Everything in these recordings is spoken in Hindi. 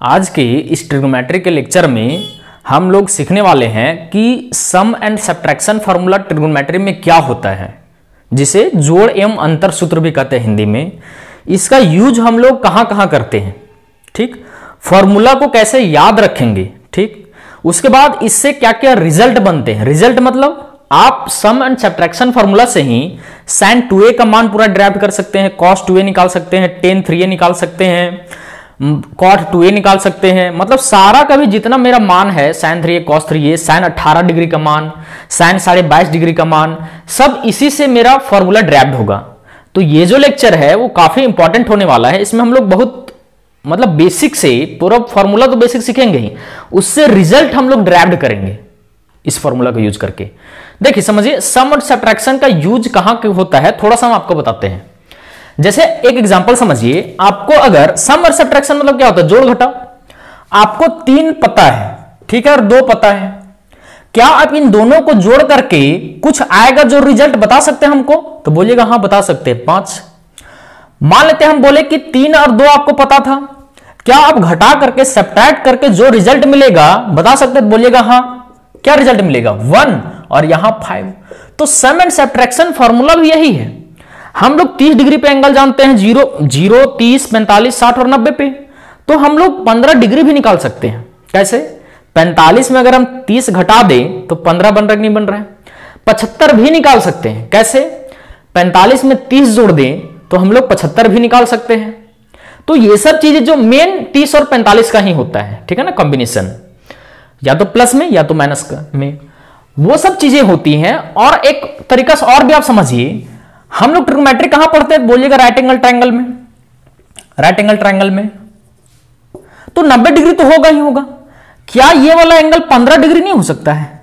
आज के इस ट्रिग्नोमेट्री के लेक्चर में हम लोग सीखने वाले हैं कि sum and subtraction formula trigonometry में क्या होता है, जिसे जोड़ एवं अंतर सूत्र भी कहते हैं हिंदी में। इसका यूज़ हम लोग कहाँ कहाँ करते हैं, ठीक? फॉर्मूला को कैसे याद रखेंगे, ठीक? उसके बाद इससे क्या क्या रिज़ल्ट बनते हैं। रिज़ल्ट मतलब आप सम एंड सब्ट्रैक्शन फार्मूला से ही साइन टू ए का मान पूरा ड्राइव कर सकते हैं कॉस टू ए निकाल सकते हैं टेन थ्री ए निकाल सकते हैं। कॉट टू ए निकाल सकते हैं। मतलब सारा का भी जितना मेरा मान है, sine three A cos three A, sine अट्ठारह डिग्री का मान, साइन साढ़े बाईस डिग्री का मान, सब इसी से मेरा फॉर्मूला ड्राइव होगा। तो ये जो लेक्चर है, वो काफ़ी इंपॉर्टेंट होने वाला है। इसमें हम लोग बहुत मतलब बेसिक से, पूरा फॉर्मूला तो बेसिक सीखेंगे ही, उससे रिज़ल्ट हम लोग ड्राइव करेंगे, इस फॉर्मूला का यूज़ करके। देखिए, समझिए सम और सब्ट्रैक्शन का यूज़ कहाँ होता है, थोड़ा सा हम आपको बताते हैं। जैसे एक एग्जांपल समझिए, आपको अगर सम और सब्ट्रैक्शन मतलब क्या होता है? जोड़ घटा आपको तीन पता है, ठीक है, और दो पता है। क्या आप इन दोनों को जोड़ करके कुछ आएगा जो रिज़ल्ट बता सकते हैं हमको? तो बोलिएगा हाँ बता सकते हैं। पाँच। मान लेते हैं, हम बोले कि तीन और दो आपको पता था। क्या आप घटा करके सब्ट्रैक्ट करके जो रिज़ल्ट मिलेगा, बता सकते बोलिएगा हाँ। क्या रिज़ल्ट मिलेगा? वन और यहाँ फाइव तो सम एंड सब्ट्रैक्शन फॉर्मूला भी यही है। हम लोग 30 डिग्री पे एंगल जानते हैं, ज़ीरो ज़ीरो, तीस, पैंतालीस, साठ और नब्बे पे। तो हम लोग 15 डिग्री भी निकाल सकते हैं। कैसे? 45 में अगर हम 30 घटा दें तो 15 बन रहा नहीं बन रहा? है पचहत्तर भी निकाल सकते हैं। कैसे? 45 में 30 जोड़ दें तो हम लोग पचहत्तर भी निकाल सकते हैं। तो ये सब चीज़ें जो मेन 30 और 45 का ही होता है, ठीक है ना कॉम्बिनेशन या तो प्लस में, या तो माइनस में। वो सब चीज़ें होती हैं, और एक तरीका से और भी आप समझिए हम लोग ट्रिग्नोमेट्री कहाँ पढ़ते हैं? बोलिएगा राइट एंगल ट्रायंगल में। राइट एंगल ट्रायंगल में। तो 90 डिग्री तो होगा ही होगा। क्या ये वाला एंगल 15 डिग्री नहीं हो सकता है?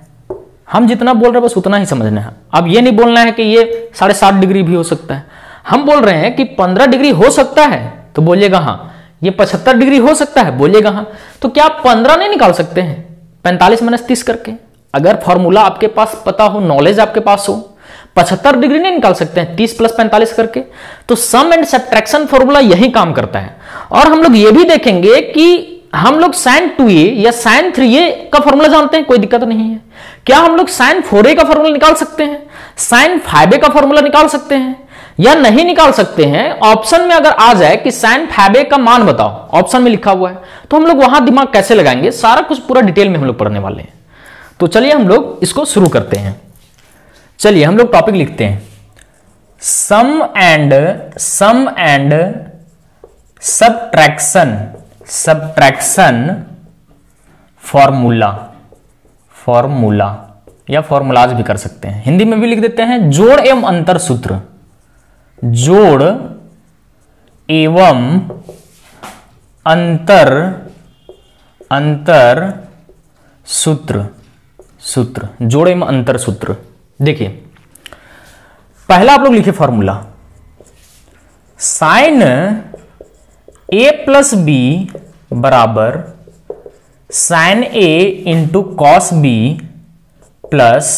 हम जितना बोल रहे हैं, बस उतना ही समझना है। अब ये नहीं बोलना है कि ये साढ़े सात डिग्री भी हो सकता है। हम बोल रहे हैं कि 15 डिग्री हो सकता है तो बोलिएगा हाँ। ये 75 डिग्री हो सकता है, बोलिएगा हाँ। तो क्या आप 15 नहीं निकाल सकते हैं? 45 माइनस तीस करके। अगर फॉर्मूला आपके पास पता हो नॉलेज आपके पास हो पचहत्तर डिग्री नहीं निकाल सकते हैं, तीस प्लस पैंतालीस करके। तो सम एंड सब्ट्रैक्शन फॉर्मूला यही काम करता है। और हम लोग ये भी देखेंगे कि हम लोग साइन टू ए या साइन थ्री ए का फॉर्मूला जानते हैं, कोई दिक्कत नहीं है। क्या हम लोग साइन फोर ए का फॉर्मूला निकाल सकते हैं? साइन फाइव ए का फॉर्मूला निकाल सकते हैं? या नहीं निकाल सकते हैं? ऑप्शन में अगर आ जाए कि साइन फाइव ए का मान बताओ ऑप्शन में लिखा हुआ है तो हम लोग वहाँ दिमाग कैसे लगाएँगे? सारा कुछ पूरा डिटेल में हम लोग पढ़ने वाले हैं। तो चलिए हम लोग इसको शुरू करते हैं। चलिए हम लोग टॉपिक लिखते हैं। Sum and sum and subtraction subtraction formula formula या फॉर्मूलाज भी कर सकते हैं। हिंदी में भी लिख देते हैं, जोड़ एवं अंतर सूत्र। जोड़ एवं अंतर अंतर सूत्र सूत्र, जोड़ एवं अंतर सूत्र। देखिए, पहला आप लोग लिखे formula sine A plus B बराबर sine A into cos B plus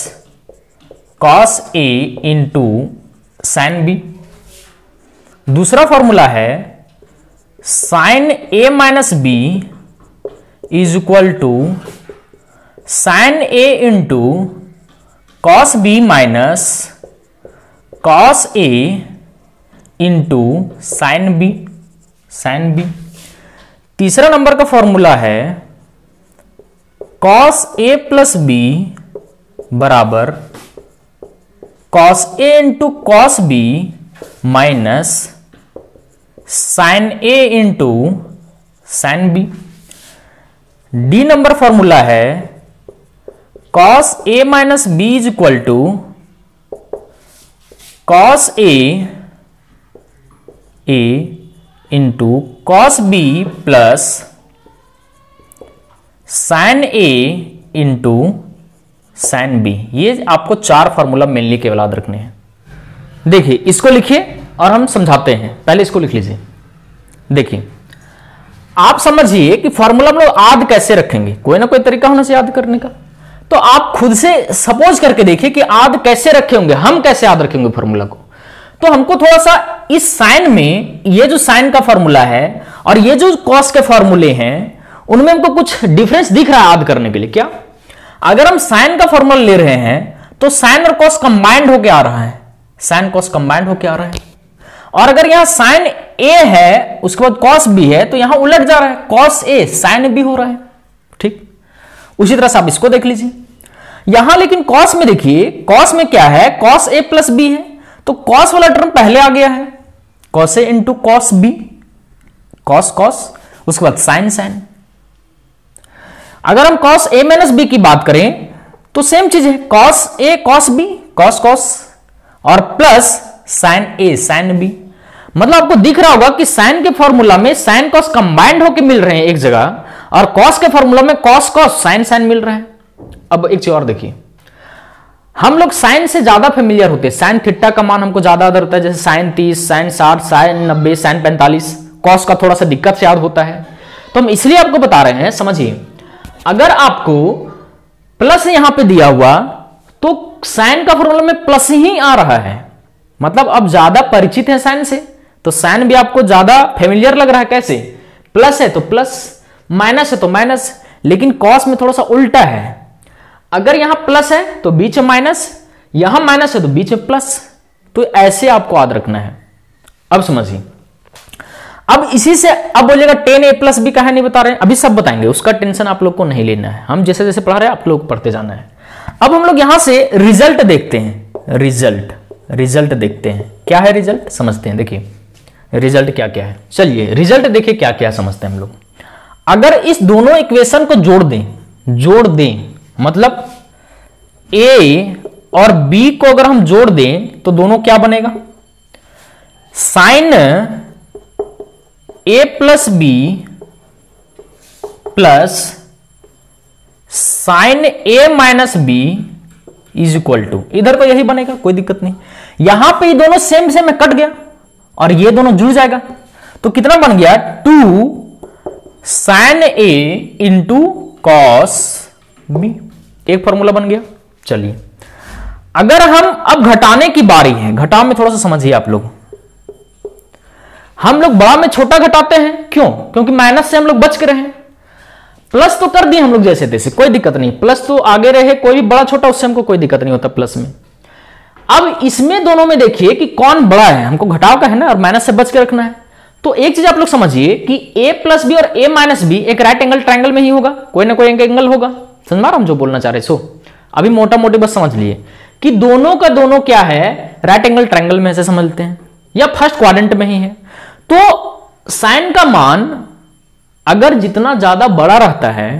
cos A into sine B दूसरा फॉर्मूला है sine A minus B is equal to sine A into cos B minus cos A into sine B sine B तीसरा नंबर का फॉर्मूला है कॉस ए प्लस बी बराबर cos A into cos B minus sine A into sine B D number formula है cos A minus B is equal to cos A A into cos B plus sine A into sine B ये आपको चार फॉर्मूला मेनली केवल याद रखने हैं। देखिए, इसको लिखिए और हम समझाते हैं। पहले इसको लिख लीजिए। देखिए, आप समझिए कि फॉर्मूला हम लोग याद कैसे रखेंगे? कोई ना कोई तरीका होना चाहिए याद करने का। तो आप खुद से सपोज़ करके देखिए कि याद कैसे रखे होंगे, हम कैसे याद रखेंगे फॉर्मूला को। तो हमको थोड़ा सा इस साइन में, ये जो साइन का फॉर्मूला है और ये जो कॉस के फॉर्मूले हैं, उनमें हमको कुछ डिफरेंस दिख रहा है याद करने के लिए। क्या? अगर हम साइन का फॉर्मूला ले रहे हैं तो साइन और कॉस कंबाइंड होके आ रहा है। साइन कॉस कंबाइंड होके आ रहा है। और अगर यहाँ साइन ए है, उसके बाद कॉस बी है तो यहाँ उलट जा रहा है। कॉस ए साइन बी हो रहा है। ठीक? उसी तरह से आप इसको देख लीजिए। यहाँ लेकिन कॉस में देखिए कॉस में क्या है? कॉस ए प्लस बी है। तो कॉस वाला टर्म पहले आ गया है। Cos A into cos B cos cos उसके बाद साइन साइन अगर हम कॉस ए माइनस बी की बात करें तो सेम चीज़ है। Cos A cos B cos cos और plus sine A sine B मतलब आपको दिख रहा होगा कि साइन के फॉर्मूला में साइन कॉस कंबाइंड होकर मिल रहे हैं एक जगह। और कॉस के फॉर्मूला में कॉस कॉस साइन साइन मिल रहा है। अब एक चीज़ और देखिए। हम लोग साइन से ज़्यादा फेमिलियर होते हैं। साइन थीटा का मान हमको ज़्यादा आदर होता है, जैसे साइन तीस साइन साठ साइन नब्बे साइन पैंतालीस। कॉस का थोड़ा सा दिक्कत से याद होता है। तो हम इसलिए आपको बता रहे हैं, समझिए। अगर आपको प्लस यहाँ पे दिया हुआ तो साइन का फॉर्मूला में प्लस ही आ रहा है। मतलब अब ज़्यादा परिचित है साइन से तो साइन भी आपको ज़्यादा फेमिलियर लग रहा है कैसे? प्लस है तो प्लस माइनस है तो माइनस, लेकिन कॉस में थोड़ा सा उल्टा है। अगर यहाँ प्लस है तो बीच में माइनस यहाँ माइनस है तो बीच में प्लस तो ऐसे आपको याद रखना है। अब समझिए। अब इसी से, अब बोलिएगा टेन ए प्लस बी कहा नहीं बता रहे अभी सब बताएँगे, उसका टेंशन आप लोग को नहीं लेना है। हम जैसे जैसे पढ़ा रहे हैं, आप लोग पढ़ते जाना है। अब हम लोग यहाँ से रिज़ल्ट देखते हैं। रिज़ल्ट रिज़ल्ट देखते हैं। क्या है रिज़ल्ट समझते हैं। देखिए रिज़ल्ट क्या क्या है? चलिए रिज़ल्ट देखिए क्या क्या समझते हैं हम लोग। अगर इस दोनों इक्वेशन को जोड़ दें जोड़ दें मतलब ए और बी को अगर हम जोड़ दें तो दोनों क्या बनेगा? Sine A plus B plus sine A minus B is equal to इधर तो यही बनेगा, कोई दिक्कत नहीं। यहाँ पे ये दोनों सेम सेम कट गया और ये दोनों जुड़ जाएगा। तो कितना बन गया? Two sine A into cos B एक फॉर्मूला बन गया। चलिए। अगर हम अब घटाने की बारी है घटाव में थोड़ा सा समझिए आप लोग। हम लोग बड़ा में छोटा घटाते हैं। क्यों? क्योंकि माइनस से हम लोग बच के रहे। प्लस तो कर दिए हम लोग जैसे तैसे, कोई दिक्कत नहीं। प्लस तो आगे रहे, कोई भी बड़ा छोटा, उससे हमको कोई दिक्कत नहीं होता प्लस में। अब इसमें दोनों में देखिए कि कौन बड़ा है। हमको घटाव का है ना, और माइनस से बच के रखना है। तो एक चीज़ आप लोग समझिए कि a प्लस बी और a माइनस बी एक राइट एंगल ट्राइंगल में ही होगा, कोई ना कोई एंगल होगा। समझ रहा हम जो बोलना चाह रहे सो अभी मोटा मोटी बस समझ लिए कि दोनों का दोनों क्या है? राइट एंगल ट्राइंगल में से समझते हैं। या फ़र्स्ट क्वाड्रेंट में ही है। तो साइन का मान अगर जितना ज़्यादा बड़ा रहता है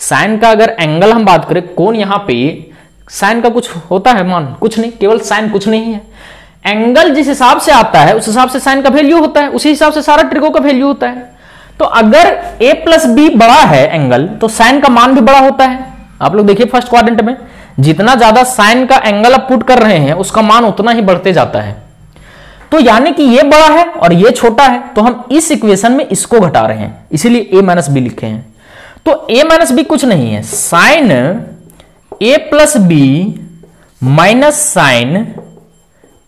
साइन का अगर एंगल हम बात करें, कौन यहाँ पे साइन का कुछ होता है मान? कुछ नहीं, केवल साइन कुछ नहीं है। एंगल जिस हिसाब से आता है, उस हिसाब से साइन का वैल्यू होता है, उसी हिसाब से सारा ट्रिको का वैल्यू होता है। तो अगर a प्लस बी बड़ा है एंगल तो साइन का मान भी बड़ा होता है। आप लोग देखिए फ़र्स्ट क्वाड्रेंट में, जितना ज़्यादा साइन का एंगल आप पुट कर रहे हैं, उसका मान उतना ही बढ़ते जाता है। तो यानी कि ये बड़ा है और ये छोटा है तो हम इस इक्वेशन में इसको घटा रहे हैं। इसीलिए a माइनस बी लिखे हैं। तो a माइनस बी कुछ नहीं है। Sine a plus B minus sine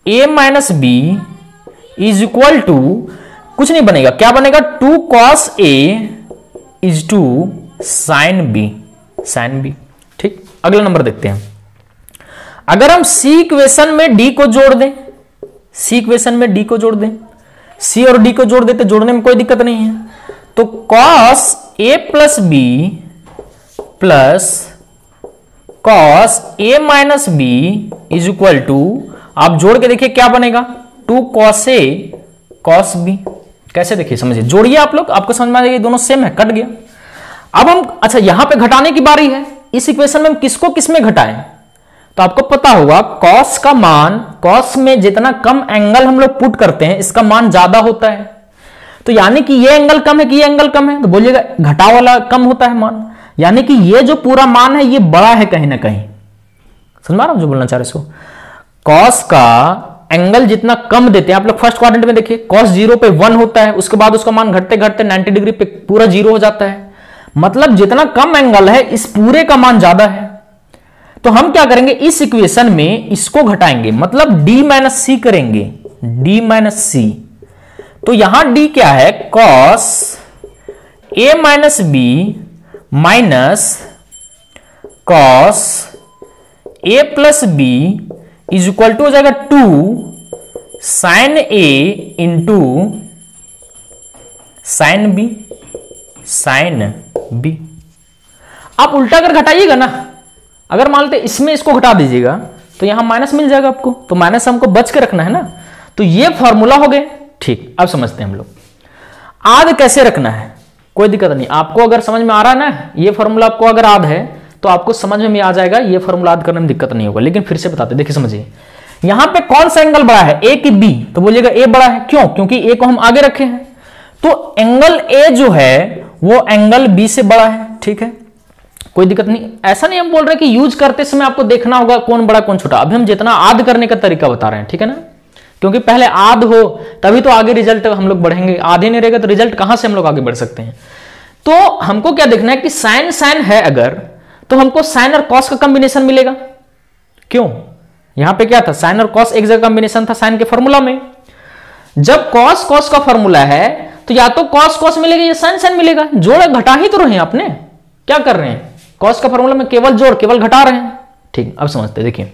a minus B is equal to कुछ नहीं बनेगा। क्या बनेगा? Two cos A is two sine B sine B ठीक? अगला नंबर देखते हैं। अगर हम सी इक्वेशन में डी को जोड़ दें सी इक्वेशन में डी को जोड़ दें सी और डी को जोड़ देते जोड़ने में कोई दिक्कत नहीं है। तो cos A plus B plus cos A minus B is equal to आप जोड़ के देखिए क्या बनेगा। Two cos A cos B कैसे देखिए, समझिए। जोड़िए आप लोग, आपको समझ में आ जाएगी दोनों सेम है, कट गया। अब हम अच्छा यहाँ पे घटाने की बारी है। इस इक्वेशन में हम किसको किसमें घटाएँ? तो आपको पता होगा कॉस का मान कॉस में जितना कम एंगल हम लोग पुट करते हैं, इसका मान ज़्यादा होता है। तो यानी कि ये एंगल कम है कि ये एंगल कम है? तो बोलिएगा, घटाव वाला कम होता है मान। यानी कि ये जो पूरा मान है, ये बड़ा है कहीं ना कहीं। समझ रहा हूँ जो बोलना चाह रहे कॉस का एंगल जितना कम देते हैं, आप लोग फ़र्स्ट क्वाड्रेंट में देखिए कॉस ज़ीरो पे वन होता है, उसके बाद उसका मान घटते घटते 90 डिग्री पे पूरा ज़ीरो हो जाता है। मतलब जितना कम एंगल है, इस पूरे का मान ज़्यादा है। तो हम क्या करेंगे, इस इक्वेशन में इसको घटाएँगे मतलब d माइनस सी करेंगे, d माइनस सी तो यहाँ d क्या है cos A minus B minus cos A plus B is equal to हो जाएगा two sine A into sine B sine B आप उल्टा कर घटाइएगा ना, अगर मान लेते इसमें इसको घटा दीजिएगा तो यहाँ माइनस मिल जाएगा आपको। तो माइनस हमको बच के रखना है ना? तो ये फॉर्मूला हो गए। ठीक, अब समझते हैं हम लोग। आद कैसे रखना है? कोई दिक्कत नहीं। आपको अगर समझ में आ रहा है ना, ये फॉर्मूला आपको अगर आद है तो आपको समझ में आ जाएगा, ये फॉर्मूला याद करने में दिक्कत नहीं होगा। लेकिन फिर से बताते देखिए, समझिए। यहाँ पे कौन सा एंगल बड़ा है? ए की बी तो बोलिएगा ए बड़ा है। क्यों? क्योंकि ए को हम आगे रखे हैं। तो एंगल ए जो है, वो एंगल बी से बड़ा है। ठीक है? कोई दिक्कत नहीं। ऐसा नहीं हम बोल रहे कि यूज़ करते समय आपको देखना होगा कौन बड़ा, कौन छोटा। अभी हम जितना आद करने का तरीका बता रहे हैं। ठीक है ना? क्योंकि पहले आद हो, तभी तो आगे रिज़ल्ट हम लोग बढ़ेंगे। आधे नहीं रहेगा तो रिज़ल्ट कहाँ से हम लोग आगे बढ़ सकते हैं? तो हमको क्या देखना है कि साइन साइन है अगर तो हमको साइन और कॉस का कॉम्बिनेशन मिलेगा। क्यों? यहाँ पे क्या था? साइन और कॉस एक जगह कॉम्बिनेशन था साइन के फॉर्मूला में। जब कॉस कॉस का फॉर्मूला है तो या तो कॉस कॉस मिलेगा या साइन साइन मिलेगा। जोड़ घटा ही तो रहे हैं आपने क्या कर रहे हैं? कॉस का फॉर्मूला में केवल जोड़, केवल घटा रहे हैं। ठीक, अब समझते देखिए।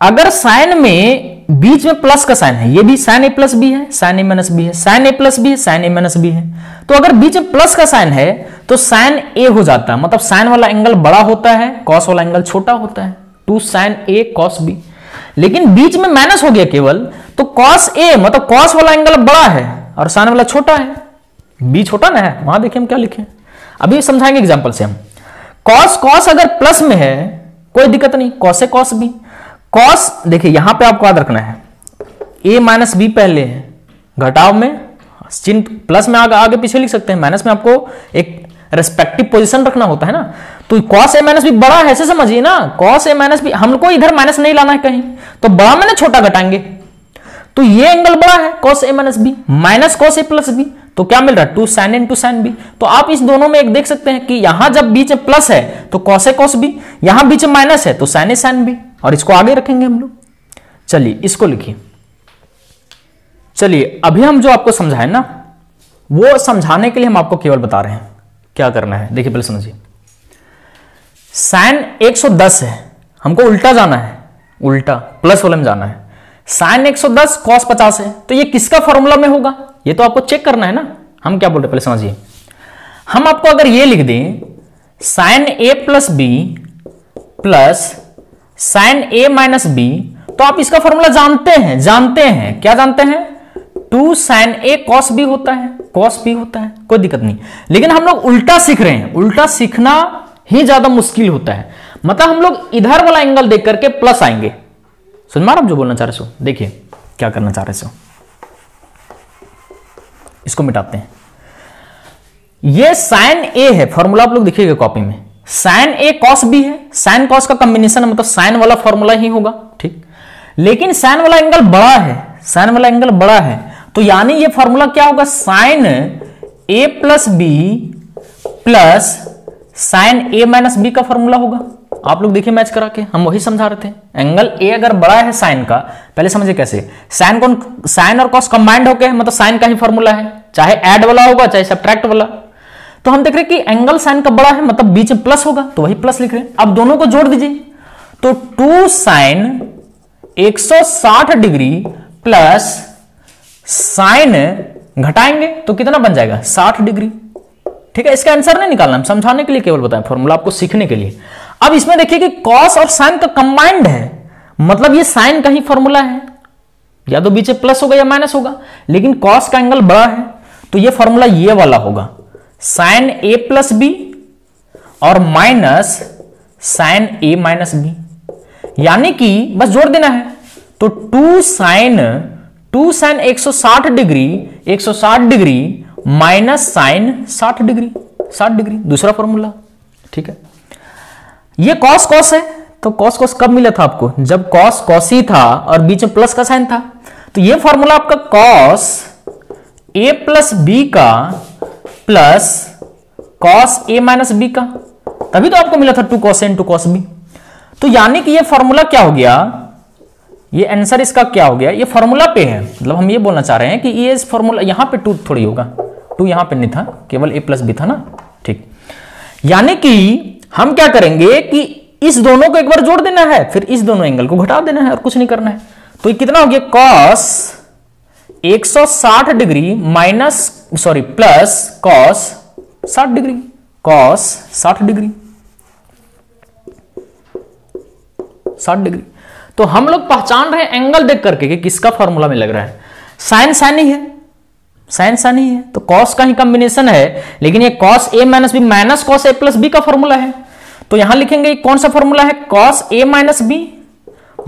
अगर साइन में बीच में प्लस का साइन है, ये भी साइन ए प्लस बी है, साइन ए माइनस बी है, साइन ए प्लस बी है, साइन ए माइनस बी है। तो अगर बीच में प्लस का साइन है तो साइन ए हो जाता है। मतलब साइन वाला एंगल बड़ा होता है कॉस वाला एंगल छोटा होता है two sine A cos B. लेकिन बीच में माइनस हो गया केवल तो कॉस ए मतलब कॉस वाला एंगल बड़ा है और साइन वाला छोटा है। बी छोटा ना है, वहाँ देखिए हम क्या लिखे। अभी समझाएँगे एग्ज़ाम्पल से हम। कॉस कॉस अगर प्लस में है, कोई दिक्कत नहीं cos A cos B. Cos देखिए यहाँ पे आपको याद रखना है। ए माइनस बी पहले है। घटाव में, चिन्ह प्लस में आगे आगे पीछे लिख सकते हैं। माइनस में आपको एक रेस्पेक्टिव पोजीशन रखना होता है ना। तो कॉस ए माइनस बी बड़ा है, ऐसे समझिए ना। कॉस ए माइनस बी हमको इधर माइनस नहीं लाना है कहीं। तो बड़ा मैंने छोटा घटाएँगे। तो ये एंगल बड़ा है cos A minus B minus cos A plus B तो क्या मिल रहा है? Two sine in two sine B तो आप इस दोनों में एक देख सकते हैं कि यहाँ जब बीच में प्लस है तो कॉस ए कॉस बी यहाँ बीच में माइनस है तो साइन ए साइन बी और इसको आगे रखेंगे हम लोग। चलिए, इसको लिखिए। चलिए, अभी हम जो आपको समझाए ना, वो समझाने के लिए हम आपको केवल बता रहे हैं, क्या करना है। देखिए, पहले समझिए। साइन 110 है, हमको उल्टा जाना है, उल्टा प्लस वाले में जाना है। साइन 110 कॉस 50 है तो ये किसका फॉर्मूला में होगा? ये तो आपको चेक करना है ना। हम क्या बोल रहे पहले समझिए। हम आपको अगर ये लिख दें sine A plus B plus sine A minus B तो आप इसका फॉर्मूला जानते हैं जानते हैं। क्या जानते हैं? Two sine A cos B होता है कॉस बी होता है, कोई दिक्कत नहीं। लेकिन हम लोग उल्टा सीख रहे हैं, उल्टा सीखना ही ज़्यादा मुश्किल होता है। मतलब हम लोग इधर वाला एंगल देख करके प्लस आएँगे। सुन मार आप जो बोलना चाह रहे हो, देखिए क्या करना चाह रहे हो। इसको मिटाते हैं। ये साइन ए है फॉर्मूला आप लोग देखिएगा कॉपी में। साइन ए कॉस बी है। साइन कॉस का कॉम्बिनेशन मतलब साइन वाला फॉर्मूला ही होगा, ठीक? लेकिन साइन वाला एंगल बड़ा है साइन वाला एंगल बड़ा है तो यानी ये फॉर्मूला क्या होगा? Sine A plus B plus sine A minus B का फॉर्मूला होगा। आप लोग देखिए मैच करा के, हम वही समझा रहे थे। एंगल ए अगर बड़ा है साइन का, पहले समझिए कैसे। साइन कौन साइन और कॉस कंबाइंड होकर मतलब साइन का ही फॉर्मूला है। चाहे एड वाला होगा, चाहे सब्ट्रैक्ट वाला। तो हम देख रहे हैं कि एंगल साइन का बड़ा है मतलब बीच में प्लस होगा तो वही प्लस लिख रहे हैं। अब दोनों को जोड़ दीजिए। तो two sine 160 degree plus sine घटाएँगे तो कितना बन जाएगा? 60 डिग्री। ठीक है, इसका आंसर नहीं निकालना समझाने के लिए केवल बताएँ फॉर्मूला आपको सीखने के लिए। अब इसमें देखिए कि कॉस और साइन का कंबाइंड है मतलब ये साइन का ही फॉर्मूला है। या तो बीच प्लस होगा या माइनस होगा, लेकिन कॉस का एंगल बड़ा है तो ये फॉर्मूला ये वाला होगा। साइन ए प्लस बी और minus sine A minus B यानी कि बस जोड़ देना है। तो two sine two sine 160 degree 160 degree minus sine 60 degree 60 degree, दूसरा फॉर्मूला ठीक है? ये कॉस कॉस है। तो कॉस कॉस कब मिला था आपको? जब कॉस कॉस ही था और बीच में प्लस का साइन था। तो ये फॉर्मूला आपका कॉस ए प्लस बी का plus cos A minus B का। तभी तो आपको मिला था two cos in two cos B तो यानी कि ये फॉर्मूला क्या हो गया? ये आंसर इसका क्या हो गया? ये फॉर्मूला पे है। मतलब हम ये बोलना चाह रहे हैं कि ये इस फॉर्मूला यहाँ पे टू थोड़ी होगा। टू यहाँ पे नहीं था, केवल ए प्लस बी था ना? ठीक। यानी कि हम क्या करेंगे कि इस दोनों को एक बार जोड़ देना है, फिर इस दोनों एंगल को घटा देना है और कुछ नहीं करना है। तो ये कितना हो गया? Cos 160 degree minus sorry plus cos 60 degree cos 60 degree 60 degree. तो हम लोग पहचान रहे एंगल देख करके कि किसका फॉर्मूला में लग रहा है। साइन साइन ही। है साइन साइन ही। है तो कॉस का ही कॉम्बिनेशन है, लेकिन ये cos A minus B minus cos A plus B का फॉर्मूला है। तो यहाँ लिखेंगे कौन सा फॉर्मूला है? Cos A minus B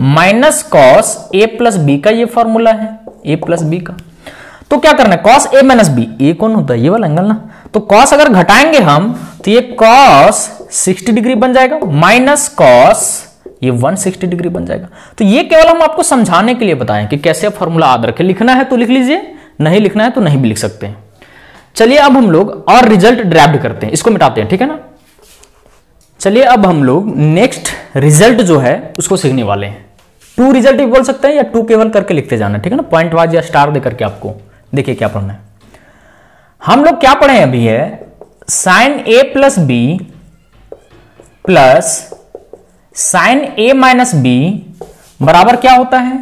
minus cos A plus B का ये फॉर्मूला है। ए प्लस बी का। तो क्या करना है? Cos A minus B A कौन होता है? ये वाला एंगल ना। तो कॉस अगर घटाएँगे हम तो ये कॉस 60 डिग्री बन जाएगा। माइनस कॉस ये 160 डिग्री बन जाएगा। तो ये केवल हम आपको समझाने के लिए बताएँ कि कैसे फॉर्मूला याद रखें। लिखना है तो लिख लीजिए, नहीं लिखना है तो नहीं भी लिख सकते हैं। चलिए अब हम लोग और रिज़ल्ट ड्राफ्ट करते हैं। इसको मिटाते हैं, ठीक है ना? चलिए अब हम लोग नेक्स्ट रिज़ल्ट जो है, उसको सीखने वाले हैं। टू रिज़ल्ट भी बोल सकते हैं या टू केवल करके लिखते जाना, ठीक है ना? पॉइंट वाइज या स्टार दे करके आपको देखिए क्या पढ़ना है। हम लोग क्या पढ़े अभी है? Sine A plus B plus sine A minus B बराबर क्या होता है?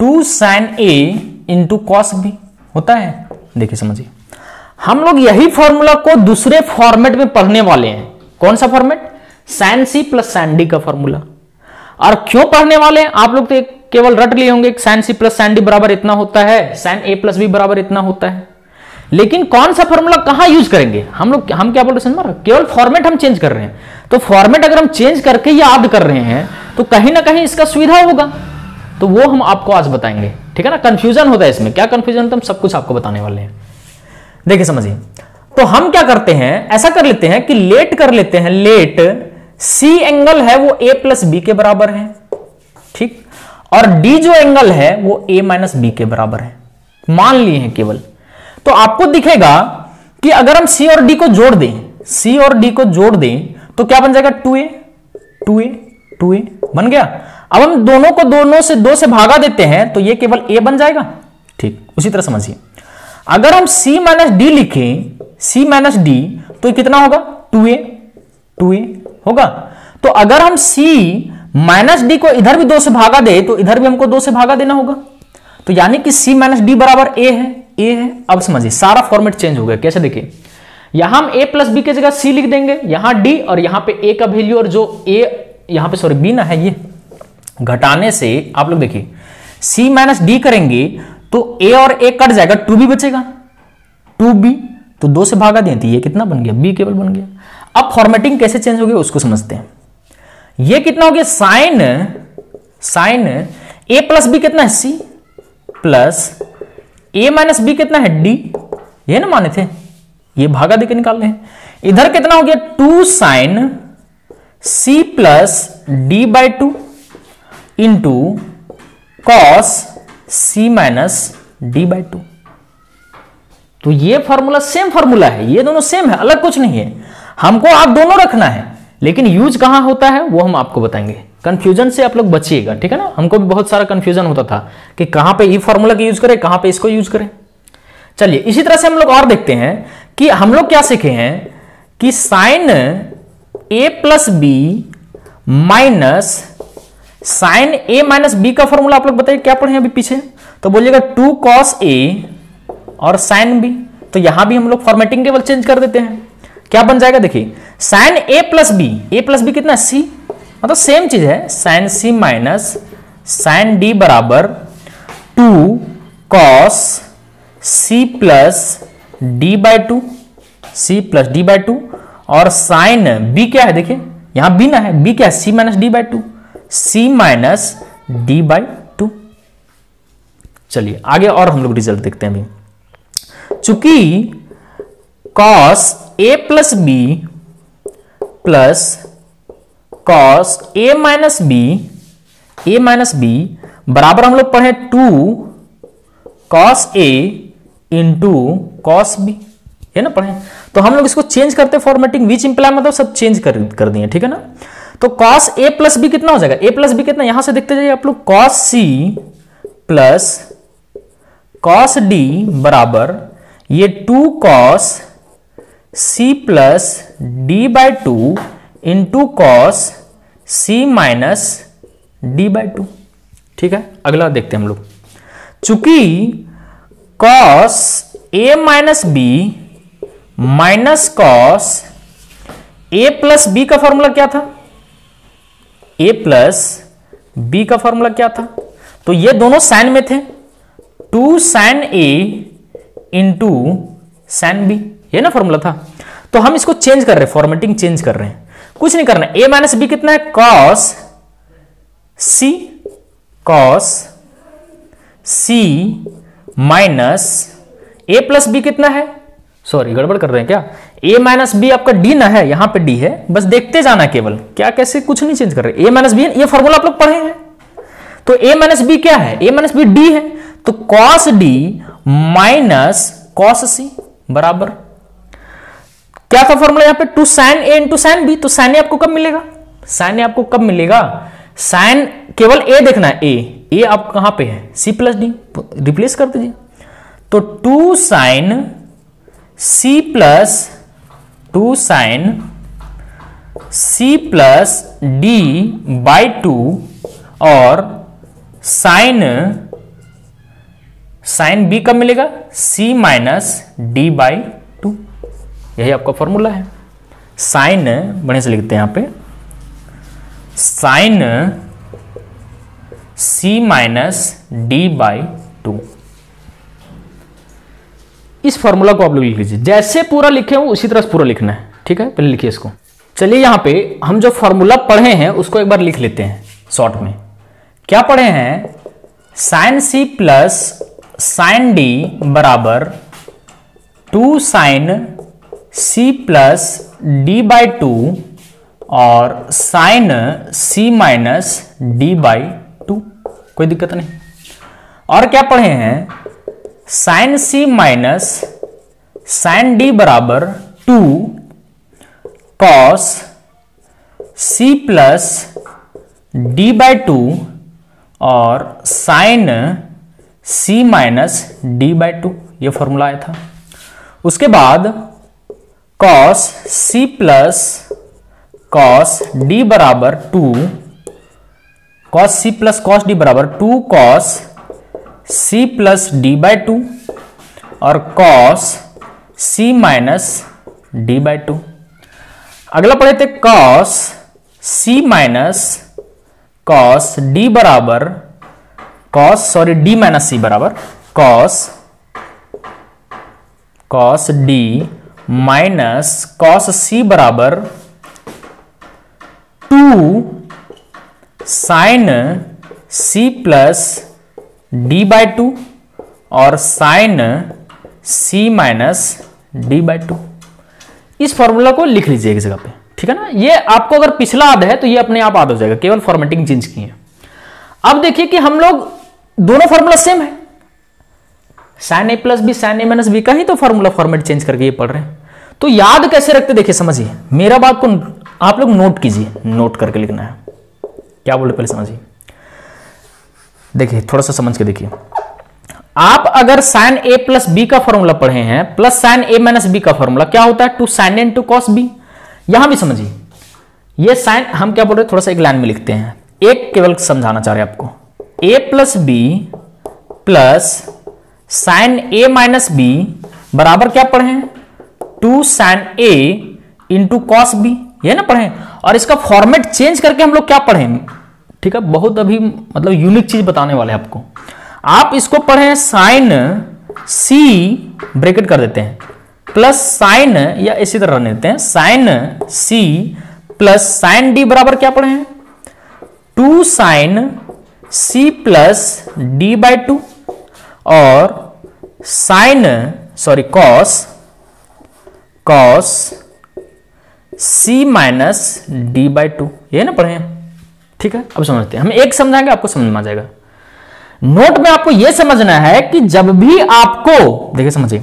Two sine A into cos B होता है। देखिए, समझिए। हम लोग यही फॉर्मूला को दूसरे फॉर्मेट में पढ़ने वाले हैं। कौन सा format sine C plus sine D का फॉर्मूला और क्यों पढ़ने वाले? हैं आप लोग तो केवल रट लिए होंगे sine C plus sine D बराबर इतना होता है साइन ए प्लस बी बराबर इतना होता है। लेकिन कौन सा फॉर्मूला कहाँ यूज़ करेंगे? हम लोग हम क्या बोल रहे हैं केवल फॉर्मेट हम चेंज कर रहे हैं। तो फॉर्मेट अगर हम चेंज करके याद कर रहे हैं तो कहीं ना कहीं इसका सुविधा होगा। तो वो हम आपको आज बताएँगे। ठीक है ना? कंफ्यूजन होता है इसमें। क्या कंफ्यूजन होता है? सब कुछ आपको बताने वाले हैं। देखिए समझिए। तो हम क्या करते हैं? ऐसा कर लेते हैं कि लेट कर लेते हैं। लेट सी एंगल है वो ए प्लस बी के बराबर है, ठीक? और डी जो एंगल है वो ए माइनस बी के बराबर है। मान लिए हैं केवल। तो आपको दिखेगा कि अगर हम सी और डी को जोड़ दें सी और डी को जोड़ दें तो क्या बन जाएगा? Two A two A two A बन गया? अब हम दोनों को दोनों से दो से भागा देते हैं तो ये केवल ए बन जाएगा। ठीक, उसी तरह समझिए। अगर हम सी माइनस डी लिखें सी माइनस डी तो कितना होगा? टू ए टू ए होगा। तो अगर हम c माइनस डी को इधर भी दो से भागा दे तो इधर भी हमको दो से भागा देना होगा। तो यानी कि c माइनस डी बराबर ए है ए है। अब समझिए, सारा फॉर्मेट चेंज हो गया, कैसे देखिए? यहाँ हम प्लस बी की जगह c लिख देंगे, यहाँ d और यहाँ पे a का वैल्यू और जो a, यहाँ पे सॉरी b ना है ये। घटाने से आप लोग देखिए, c माइनस डी करेंगे तो a और a कट जाएगा, टू बी बचेगा। टू बी तो दो से भागा दें तो ये कितना बन गया? बी केवल बन गया। अब फॉर्मेटिंग कैसे चेंज हो गया उसको समझते हैं। ये कितना हो गया? Sine sine A plus B कितना है? C plus A minus B कितना है? डी ये ना माने थे? ये भागा देकर निकाल हैं। इधर कितना हो गया? Two sine C plus D by two into cos C minus D by two तो ये फॉर्मूला सेम फॉर्मूला है, ये दोनों सेम है, अलग कुछ नहीं है। हमको आप दोनों रखना है, लेकिन यूज़ कहाँ होता है, वो हम आपको बताएँगे। कंफ्यूजन से आप लोग बचिएगा, ठीक है ना? हमको भी बहुत सारा कंफ्यूजन होता था कि कहाँ पे ई फॉर्मूला का यूज़ करें, कहाँ पे इसको यूज़ करें। चलिए, इसी तरह से हम लोग और देखते हैं कि हम लोग क्या सीखे हैं कि sine A plus B minus sine A minus B का फॉर्मूला आप लोग बताइए, क्या पढ़े अभी पीछे? तो बोलिएगा टू कॉस ए और साइन बी तो यहाँ भी हम लोग फॉर्मेटिंग केवल चेंज कर देते हैं। क्या बन जाएगा? देखिए sine A plus B A plus B कितना? सी मतलब सेम चीज़ है। Sine C minus sine D बराबर two cos C plus D by two C plus D by two और साइन बी क्या है? देखिए, यहाँ बी ना है। बी क्या है? C minus D by two C minus D by two चलिए, आगे और हम लोग रिज़ल्ट देखते हैं अभी। चूँकि cos A plus B plus cos A minus B A minus B बराबर हम लोग पढ़े two cos A into cos B है ना पढ़े? तो हम लोग इसको चेंज करते फॉर्मेटिंग विच इंप्लाई मतलब सब चेंज कर कर दिए, ठीक है ना? तो कॉस ए प्लस बी कितना हो जाएगा? ए प्लस बी कितना? यहाँ से देखते जाइए आप लोग cos C plus cos D बराबर ये two cos C plus D by two into cos C minus D by two ठीक है? अगला देखते हैं हम लोग। चूँकि cos A minus B minus cos A plus B का फॉर्मूला क्या था? ए प्लस बी का फॉर्मूला क्या था? तो ये दोनों साइन में थे। Two sine A into sine B ये ना फॉर्मूला था। तो हम इसको चेंज कर रहे हैं फॉर्मेटिंग चेंज कर रहे हैं। कुछ नहीं करना। ए माइनस बी कितना है? Cos C cos C minus A plus B कितना है? सॉरी गड़बड़ कर रहे हैं क्या? ए माइनस बी आपका डी ना है, यहाँ पे डी है। बस देखते जाना केवल। क्या कैसे? कुछ नहीं चेंज कर रहे। ए माइनस बी ये फॉर्मूला आप लोग पढ़े हैं। तो ए माइनस बी क्या है? ए माइनस बी डी है। तो cos D minus cos C बराबर। क्या था फॉर्मूला यहाँ पे? Two sine A into sine B तो साइन ए आपको कब मिलेगा? साइन ए आपको कब मिलेगा? साइन केवल ए देखना है ए ए आप कहाँ पे है? सी प्लस डी रिप्लेस कर दीजिए। तो two sine C plus two sine C plus D by two और साइन साइन बी कब मिलेगा? C minus D by two. यही आपका फॉर्मूला है। साइन बढ़िया से लिखते हैं यहाँ पे। Sine C minus D by two. इस फॉर्मूला को आप लोग लिख लीजिए। जैसे पूरा लिखे हो, उसी तरह से पूरा लिखना है। ठीक है? पहले लिखिए इसको। चलिए यहाँ पे हम जो फॉर्मूला पढ़े हैं, उसको एक बार लिख लेते हैं, शॉर्ट में। क्या पढ़े हैं? Sine C plus sine D बराबर two sine C plus D by two और sine C minus D by two कोई दिक्कत नहीं। और क्या पढ़े हैं? Sine C minus sine D बराबर two cos C plus D by two और sine C minus D by two ये फॉर्मूला आया था। उसके बाद cos C plus cos D बराबर two cos C plus cos D बराबर two cos C plus D by two और cos C minus D by two अगला पढ़े थे cos C minus cos D बराबर cos sorry D minus C बराबर। Cos cos D minus cos C बराबर two sine C plus D by two और sine C minus D by two इस फॉर्मूला को लिख लीजिए एक जगह पे, ठीक है ना? ये आपको अगर पिछला आध है तो ये अपने आप आद हो जाएगा, केवल फॉर्मेटिंग चेंज की है। अब देखिए कि हम लोग दोनों फॉर्मूला सेम है। Sine A plus B sine A minus B का ही तो फॉर्मूला फॉर्मेट चेंज करके ये पढ़ रहे हैं। तो याद कैसे रखते देखिए, समझिए। मेरा बात को आप लोग नोट कीजिए। नोट करके लिखना है। क्या बोले पहले समझिए। देखिए, थोड़ा सा समझ के देखिए। आप अगर साइन ए प्लस बी का फॉर्मूला पढ़े हैं plus sine A minus B का फॉर्मूला क्या होता है? Two sine in two cos B यहाँ भी समझिए। ये साइन हम क्या बोल रहे थोड़ा सा एक लाइन में लिखते हैं। एक केवल समझाना चाह रहे हैं आपको। A plus B plus sine A minus B बराबर क्या पढ़े? Two sine A into cos B ये ना पढ़े? और इसका फॉर्मेट चेंज करके हम लोग क्या पढ़े? ठीक है, बहुत अभी मतलब यूनिक चीज़ बताने वाले हैं आपको। आप इसको पढ़े साइन सी ब्रेकेट कर देते हैं। प्लस साइन या इसी तरह रन देते हैं। Sine C plus sine D बराबर क्या पढ़े? Two sine C plus D by two और sine sorry cos cos C minus D by two ये ना पढ़े? ठीक है? अब समझते हैं। हम एक समझाएँगे, आपको समझ में आ जाएगा। नोट में आपको यह समझना है कि जब भी आपको, देखिए, समझिए।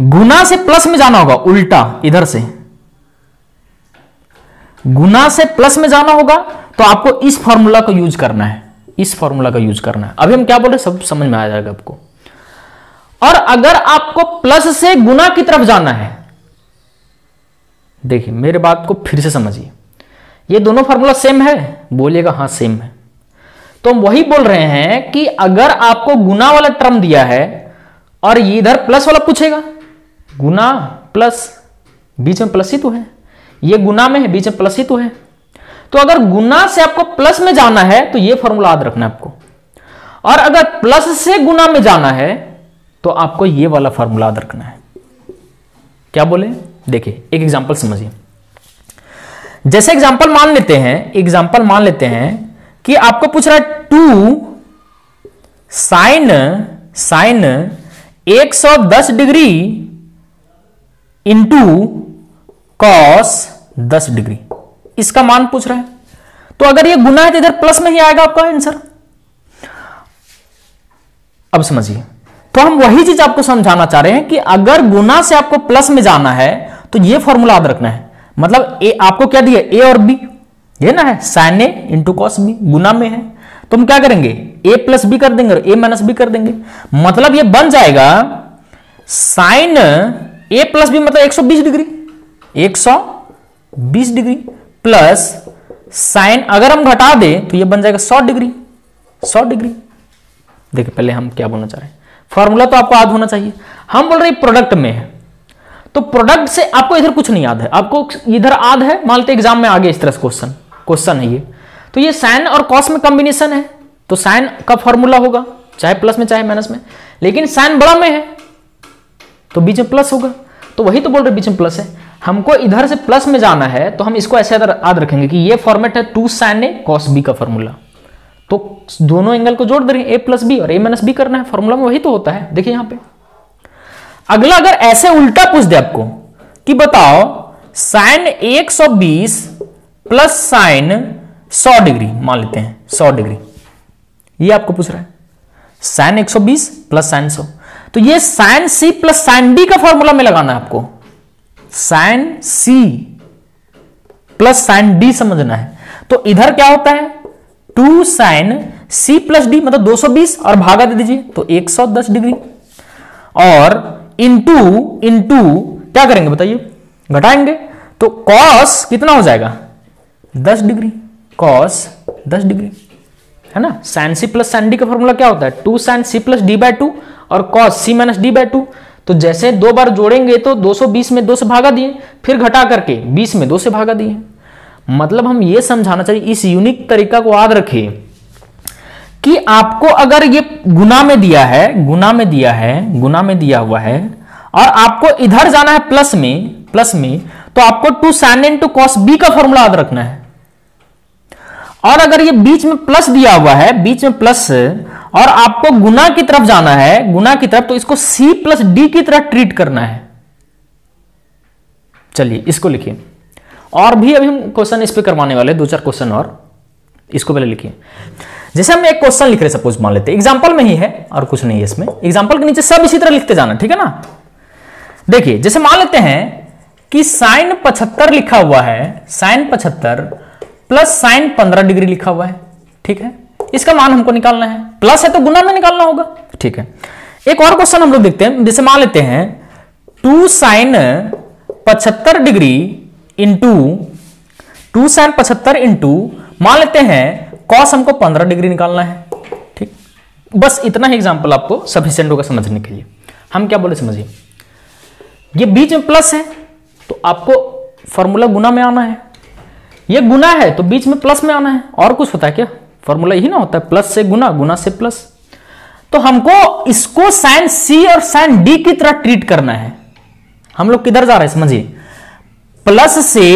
गुना से प्लस में जाना होगा, उल्टा, इधर से। गुना से प्लस में जाना होगा तो आपको इस फॉर्मूला का यूज़ करना है। इस फॉर्मूला का यूज़ करना है। अभी हम क्या बोल बोले सब समझ में आ जाएगा आपको। और अगर आपको प्लस से गुना की तरफ़ जाना है, देखिए, मेरे बात को फिर से समझिए। ये दोनों फार्मूला सेम है? बोलिएगा हाँ सेम है। तो हम वही बोल रहे हैं कि अगर आपको गुना वाला टर्म दिया है और इधर प्लस वाला पूछेगा, गुना प्लस, बीच में प्लस ही तो है। ये गुना में है, बीच में प्लस ही तो है। तो अगर गुना से आपको प्लस में जाना है तो ये फॉर्मूला याद रखना है आपको। और अगर प्लस से गुना में जाना है तो आपको ये वाला फॉर्मूला याद रखना है। क्या बोले? देखिए, एक एग्जांपल समझिए। जैसे एग्जांपल मान लेते हैं एग्जांपल मान लेते हैं कि आपको पूछ रहा है two sine sine 110 degree into cos 10 degree. इसका मान पूछ रहा है। तो अगर ये गुना है तो इधर प्लस में ही आएगा आपका आंसर अब समझिए। तो हम वही चीज़ आपको समझाना चाह रहे हैं कि अगर गुना से आपको प्लस में जाना है तो ये फॉर्मूला याद रखना है। मतलब ए आपको क्या दिया? ए और बी ये ना है sine A into cos B गुना में है। तो हम क्या करेंगे? ए प्लस बी कर देंगे और ए माइनस बी कर देंगे। मतलब ये बन जाएगा साइन ए प्लस बी मतलब 120 डिग्री। 120 डिग्री। प्लस साइन अगर हम घटा दें तो ये बन जाएगा 100 डिग्री 100 डिग्री। देखिए, पहले हम क्या बोलना चाह रहे हैं? फॉर्मूला तो आपको याद होना चाहिए। हम बोल रहे हैं प्रोडक्ट में है। तो प्रोडक्ट से आपको इधर कुछ नहीं याद है। आपको इधर याद है, मान लेते एग्ज़ाम में आगे इस तरह से क्वेश्चन क्वेश्चन है ये। तो ये साइन और कॉस में कॉम्बिनेशन है। तो साइन का फॉर्मूला होगा, चाहे प्लस में, चाहे माइनस में। लेकिन साइन बड़ा में है तो बीच में प्लस होगा। तो वही तो बोल रहे बीच में प्लस है। हमको इधर से प्लस में जाना है तो हम इसको ऐसे याद रखेंगे कि ये फॉर्मेट है two sine A cos B का फॉर्मूला तो दोनों एंगल को जोड़ दे रहे ए प्लस बी और ए माइनस बी करना है। फॉर्मूला में वही तो होता है। देखिए यहाँ पे। अगला, अगर ऐसे उल्टा पूछ दे आपको कि बताओ साइन 120 प्लस साइन सौ डिग्री, मान लेते हैं, सौ डिग्री। ये आपको पूछ रहा है। साइन 120 प्लस साइन 100 तो ये sine C plus sine D का फॉर्मूला में लगाना है आपको। Sine C plus sine D समझना है। तो इधर क्या होता है? Two sine C plus D मतलब 220 और भागा दे दीजिए तो 110 डिग्री। और इंटू इंटू क्या करेंगे बताइए? घटाएँगे। तो कॉस कितना हो जाएगा? 10 डिग्री। Cos 10 degree. है ना? Sine C plus sine D का फॉर्मूला क्या होता है? Two sine C plus D by two और cos C minus D by two तो जैसे दो बार जोड़ेंगे तो 220 में दो से भागा दिए, फिर घटा करके 20 में दो से भागा दिए। मतलब हम ये समझाना चाहिए, इस यूनिक तरीका को याद रखिए कि आपको अगर ये गुना में दिया है, गुना में दिया है, गुना में दिया हुआ है, और आपको इधर जाना है प्लस में प्लस में तो आपको two sine into cos B का फॉर्मूला याद रखना है। और अगर ये बीच में प्लस दिया हुआ है, बीच में प्लस और आपको गुना की तरफ़ जाना है, गुना की तरफ़ तो इसको सी प्लस डी की तरह ट्रीट करना है। चलिए, इसको लिखिए। और भी अभी हम क्वेश्चन इस पर करवाने वाले दो चार क्वेश्चन और। इसको पहले लिखिए। जैसे हम एक क्वेश्चन लिख रहे सपोज़ मान लेते एग्ज़ाम्पल में ही है, और कुछ नहीं है इसमें। एग्ज़ाम्पल के नीचे सब इसी तरह लिखते जाना, ठीक है ना? देखिए, जैसे मान लेते हैं कि साइन पचहत्तर लिखा हुआ है साइन पचहत्तर प्लस साइन पंद्रह डिग्री लिखा हुआ है, ठीक है? इसका मान हमको निकालना है। प्लस है तो गुना में निकालना होगा। ठीक है। एक और क्वेश्चन हम लोग देखते हैं, जैसे मान लेते हैं। टू साइन पचहत्तर डिग्री इंटू टू साइन पचहत्तर इंटू मान लेते हैं कॉस हमको पंद्रह डिग्री निकालना है। ठीक। बस इतना ही एग्ज़ाम्पल आपको सफिशियंट होगा समझने के लिए। हम क्या बोले समझिए? ये बीच में प्लस है तो आपको फॉर्मूला गुना में आना है। ये गुना है तो बीच में प्लस में आना है। और कुछ होता है क्या? फॉर्मूला यही ना होता है प्लस से गुना गुना से प्लस तो हमको इसको साइन सी और साइन डी की तरह ट्रीट करना है। हम लोग किधर जा रहे हैं, समझिए? प्लस से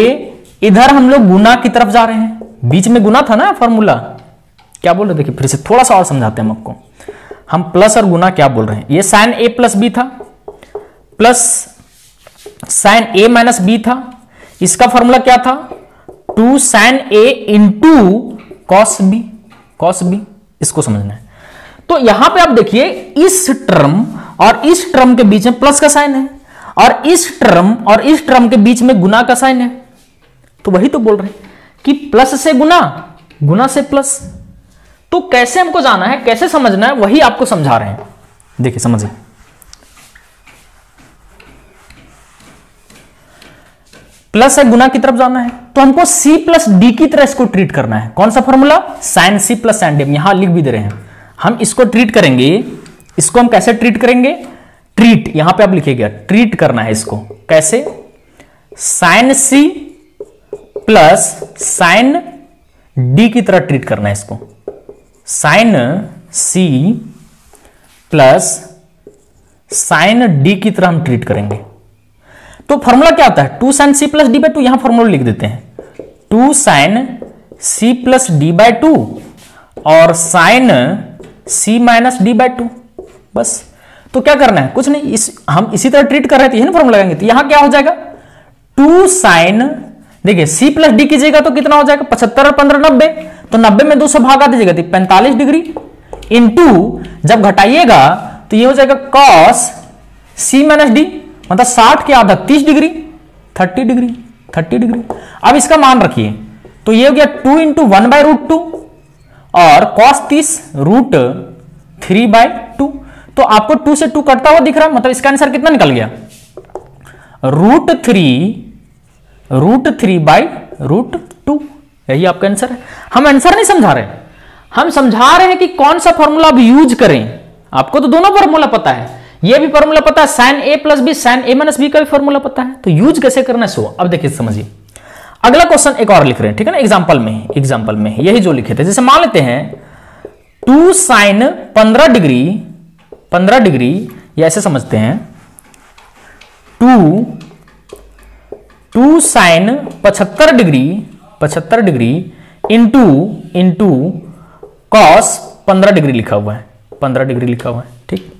इधर हम लोग गुना की तरफ़ जा रहे हैं। बीच में गुना था ना फॉर्मूला क्या बोल रहे देखिए, फिर से थोड़ा सा और समझाते हैं हम आपको। हम प्लस और गुना क्या बोल रहे हैं? ये साइन ए प्लस बी था। Plus sine A minus B था। इसका फॉर्मूला क्या था? Two sine A into cos B cos B इसको समझना है। तो यहाँ पे आप देखिए, इस टर्म और इस टर्म के बीच में प्लस का साइन है और इस टर्म और इस टर्म के बीच में गुना का साइन है। तो वही तो बोल रहे हैं कि प्लस से गुना गुना से प्लस तो कैसे हमको जाना है, कैसे समझना है, वही आपको समझा रहे हैं। देखिए, समझिए। प्लस से गुना की तरफ़ जाना है। तो हमको सी प्लस डी की तरह इसको ट्रीट करना है। कौन सा formula sine C plus sine D यहाँ लिख भी दे रहे हैं। हम इसको ट्रीट करेंगे। इसको हम कैसे ट्रीट करेंगे? ट्रीट यहाँ पे आप लिखेगा ट्रीट करना है इसको। कैसे? Sine C plus sine D की तरह ट्रीट करना है इसको। Sine C plus sine D की तरह हम ट्रीट करेंगे। तो फॉर्मूला क्या होता है? Two sine C plus D by two यहाँ फॉर्मूला लिख देते हैं। Two sine C plus D by two और sine C minus D by two. बस। तो क्या करना है? कुछ नहीं, इस, हम इसी तरह ट्रीट कर रहे थे ना फॉर्मूला लगाएँगे। तो यहाँ क्या हो जाएगा? टू साइन, देखिए, सी प्लस डी कीजिएगा तो कितना हो जाएगा? पचहत्तर और पंद्रह, नब्बे। तो नब्बे में दो सौ भागा दीजिएगा तो पैंतालीस डिग्री इंटू जब घटाइएगा तो ये हो जाएगा कॉस सी माइनस डी मतलब साठ के आधा तीस degree, thirty degree. Thirty degree. अब इसका मान रखिए। तो ये हो गया two into one by root two और कॉस तीस रूट थ्री बाय टू तो आपको टू से टू कटता हुआ दिख रहा मतलब इसका आंसर कितना निकल गया? Root three root three by root two यही आपका आंसर है। हम आंसर नहीं समझा रहे। हम समझा रहे हैं कि कौन सा फॉर्मूला अब यूज़ करें। आपको तो दोनों फॉर्मूला पता है। ये भी फॉर्मूला पता है sine A plus B sine A minus B का भी फॉर्मूला पता है। तो यूज़ कैसे करना है सो अब देखिए, समझिए। अगला क्वेश्चन एक और लिख रहे हैं, ठीक है ना? एग्ज़ाम्पल में एग्ज़ाम्पल में, यही जो लिखे थे। जैसे मान लेते हैं टू साइन पंद्रह डिग्री पंद्रह डिग्री, या ऐसे समझते हैं। टू टू साइन पचहत्तर डिग्री पचहत्तर डिग्री इंटू इंटू कॉस पंद्रह डिग्री लिखा हुआ है। पंद्रह डिग्री लिखा हुआ है, ठीक?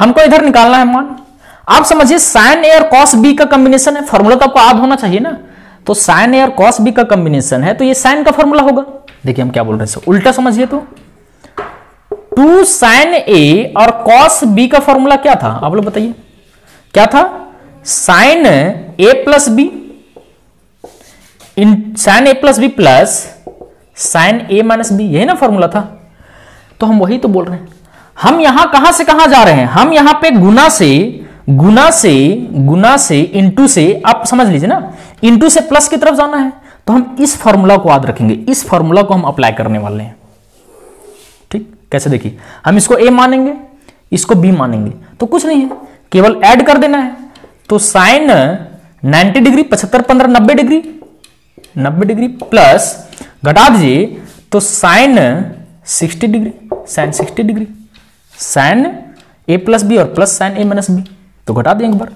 हमको इधर निकालना है, मान। आप समझिए साइन ए और कॉस बी का कॉम्बिनेशन है। फॉर्मूला तो आपको याद होना चाहिए ना। तो साइन ए और कॉस बी का कॉम्बिनेशन है तो ये साइन का फॉर्मूला होगा। देखिए हम क्या बोल रहे हैं उल्टा समझिए तो। टू साइन ए और कॉस बी का फॉर्मूला क्या था? आप लोग बताइए। क्या था? Sine A plus B in sine A plus B plus sine A minus B यही ना फॉर्मूला था। तो हम वही तो बोल रहे हैं। हम यहाँ कहाँ से कहाँ जा रहे हैं? हम यहाँ पे गुना से गुना से गुना से इंटू से, आप समझ लीजिए ना इंटू से प्लस की तरफ़ जाना है। तो हम इस फॉर्मूला को याद रखेंगे। इस फॉर्मूला को हम अप्लाई करने वाले हैं। ठीक? कैसे देखिए? हम इसको ए मानेंगे, इसको बी मानेंगे। तो कुछ नहीं है, केवल ऐड कर देना है। तो साइन 90 डिग्री पचहत्तर पंद्रह नब्बे डिग्री नब्बे डिग्री प्लस घटा दीजिए तो sine 60 degree sine 60 degree sine A plus B और plus sine A minus B तो घटा दें एक बार।